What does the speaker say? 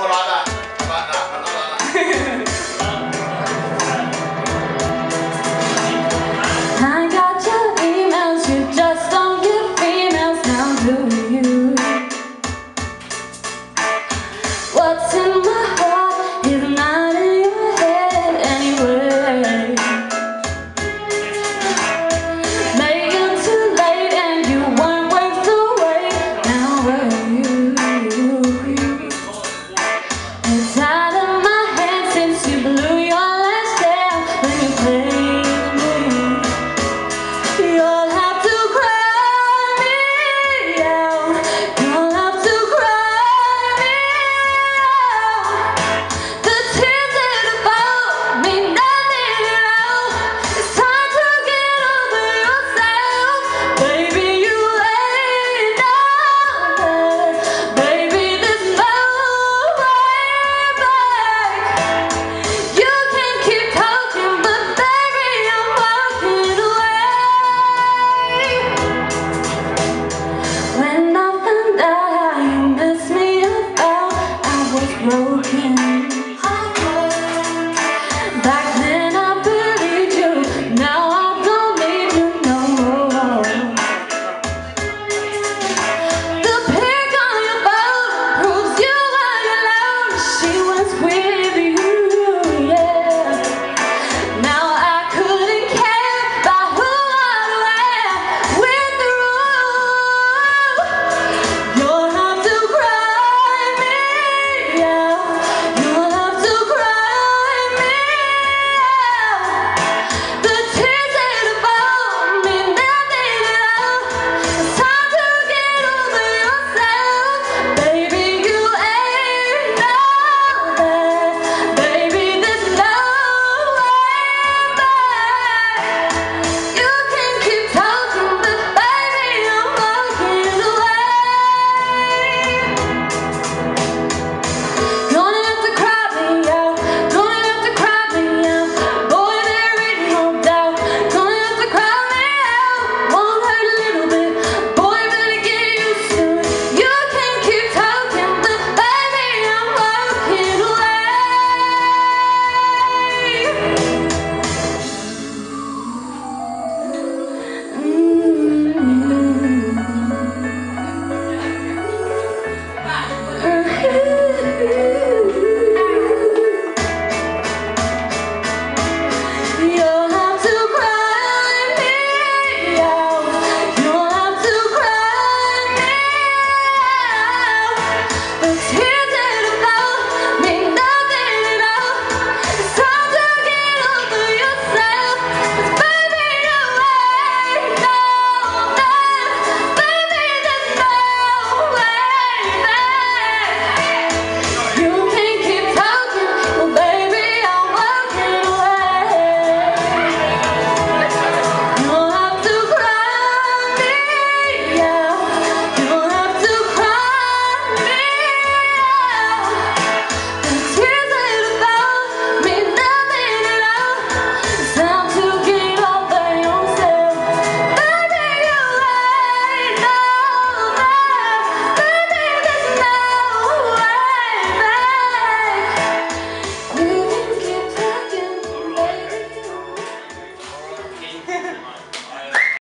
หัว